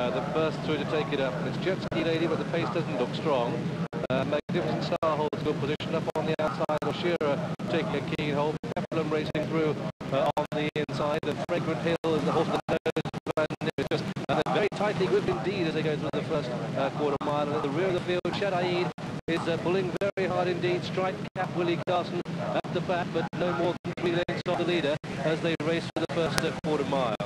uh, the first through to take it up. It's Jet Ski Lady, but the pace doesn't look strong. Uh, Magnificent Star holds good position up on the outside. Shearer taking a keen hold. Peplum racing through uh, on the inside. The Fragrant Hill is the horse of the nose. And they're very tightly grouped indeed as they go through the first uh, quarter mile. And at the rear of the field, Shadayid is uh, pulling very hard indeed. Strike cap Willie Carson at the back, but no more than three lengths off the leader as they race for the first uh, quarter mile.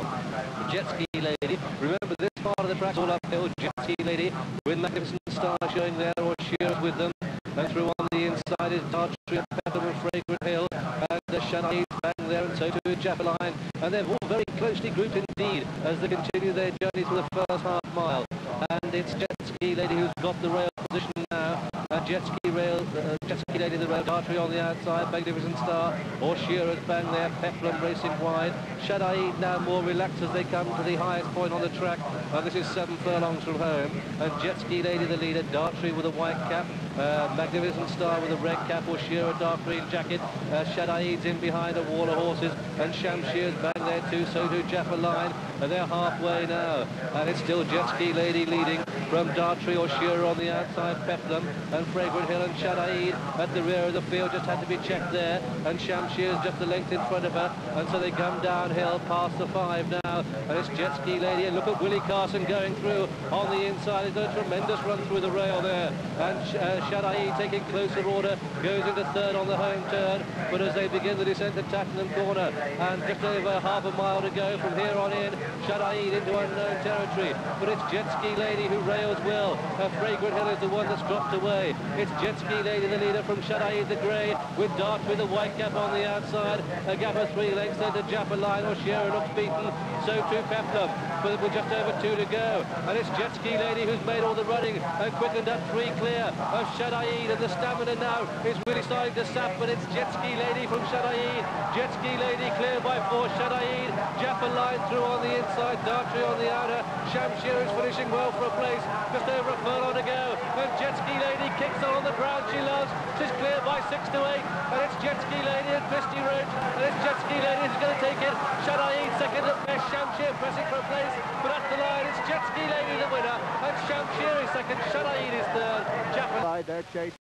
Jet Ski Lady, remember this part of the track all uphill. Jet Ski Lady with Magnificent Star showing there, or Shears with them. And through on the inside is Dartry and Peckham and Fragrant Hill. And the Shadayid bang there, and so too Jaffa Line. And they're all very closely grouped indeed as they continue their journey through the first half mile. And it's Jet Ski Lady who's got the rail position now. And Jet Ski Rail, uh, Lady the rail, Dartry on the outside, Magnificent Star, or Shearer's bang there, Peplum racing wide. Shadayid now more relaxed as they come to the highest point on the track. And this is seven furlongs from home. And Jet Ski Lady the leader, Dartry with a white cap, uh, Magnificent Star with a red cap, or Shearer dark green jacket. Uh, Shadayid's in behind a wall of horses, and Shamshir's back there too, so do Jaffa Line. And they're halfway now. And it's still Jet Ski Lady leading from Dartry or Shearer on the outside, Peplum, and Fragrant Hill and Shadayid at the rear of the field just had to be checked there. And Shamshir's just a length in front of her. And so they come downhill past the five now. And it's Jet Ski Lady. And look at Willie Carson going through on the inside. He's done a tremendous run through the rail there. And uh, Shadayid taking closer order goes into third on the home turn. But as they begin the descent to Tattenham Corner, and just over half a mile to go from here on in, Shadayid into unknown territory. But it's Jet Ski Lady who rails well. Her Fragrant Hill is the one that's dropped away. It's Jet Ski Lady, the leader from Shadayid the Grey, with Dart with the white cap on the outside. A gap of three lengths then to Jaffa Line, or looks beaten. So too Peplum, but with just over two to go. And it's Jet Ski Lady who's made all the running and quickened up three clear Shadayid. And the stamina now is really starting to sap, but it's Jet Ski Lady from Shadayid. Jet Ski Lady clear by four. Shadayid, Jaffa Line through on the inside, Dartry on the outer. Shamshir is finishing well for a place. Just over a furlong to go. And Jet Ski Lady kicks on the ground she loves. She's clear by six to eight. And it's Jet Ski Lady and Christy Roche. And it's Jet Ski Lady who's going to take it. Shadayid second at best. Shamshir pressing for a place. But at the line, it's Jet Ski Lady the winner. Shamshir is second. Shadayid is third. Jaffa. They're chasing.